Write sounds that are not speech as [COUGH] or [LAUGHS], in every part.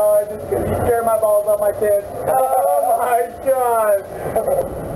god, he's gonna tear my balls off my kids. Oh my god.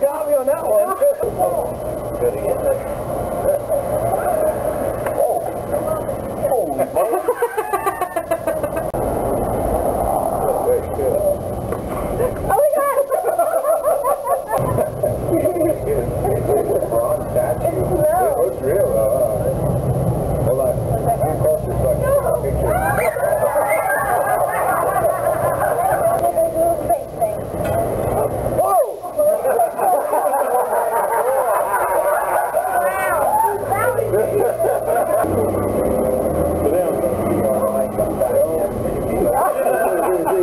got me on that one. [LAUGHS]